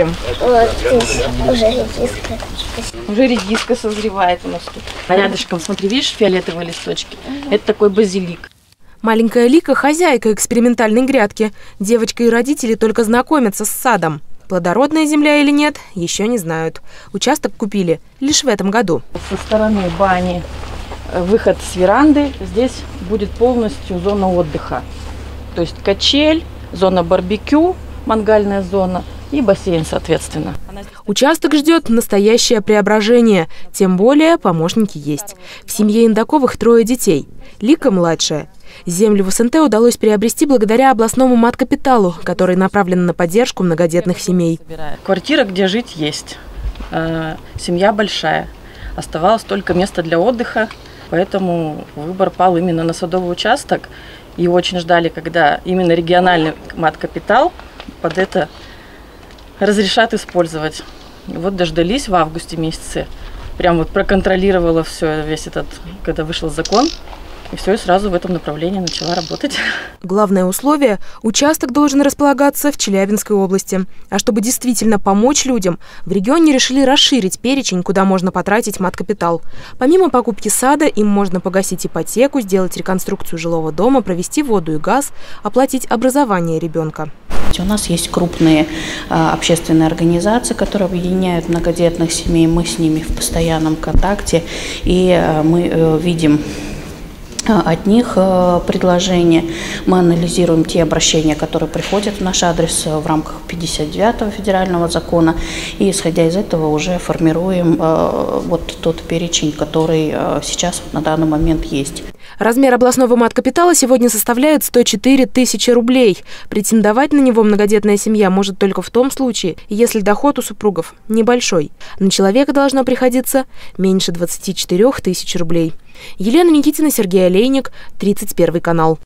смотрим? Вот здесь уже редиска. Уже редиска созревает у нас тут. А рядышком, смотри, видишь фиолетовые листочки? Это такой базилик. Маленькая Лика – хозяйка экспериментальной грядки. Девочка и родители только знакомятся с садом. Плодородная земля или нет, еще не знают. Участок купили лишь в этом году. Со стороны бани э, выход с веранды. Здесь будет полностью зона отдыха. То есть качель, зона барбекю, мангальная зона и бассейн, соответственно. Участок ждет настоящее преображение, тем более помощники есть. В семье Индаковых трое детей. Лика младшая. Землю в СНТ удалось приобрести благодаря областному мат-капиталу, который направлен на поддержку многодетных семей. Квартира, где жить, есть. Э, Семья большая. Оставалось только место для отдыха, поэтому выбор пал именно на садовый участок. И очень ждали, когда именно региональный мат-капитал под это разрешат использовать. И вот дождались в августе месяце. Прям вот проконтролировала все, весь этот, когда вышел закон. И все, и сразу в этом направлении начала работать. Главное условие – участок должен располагаться в Челябинской области. А чтобы действительно помочь людям, в регионе решили расширить перечень, куда можно потратить мат-капитал. Помимо покупки сада, им можно погасить ипотеку, сделать реконструкцию жилого дома, провести воду и газ, оплатить образование ребенка. У нас есть крупные а, общественные организации, которые объединяют многодетных семей. Мы с ними в постоянном контакте, и а, мы а, видим от них предложения. Мы анализируем те обращения, которые приходят в наш адрес в рамках 59-го федерального закона, и исходя из этого уже формируем вот тот перечень, который сейчас на данный момент есть. Размер областного мат-капитала сегодня составляет 104 тысячи рублей. Претендовать на него многодетная семья может только в том случае, если доход у супругов небольшой. На человека должно приходиться меньше 24 тысяч рублей. Елена Никитина, Сергей Олейник, 31 канал.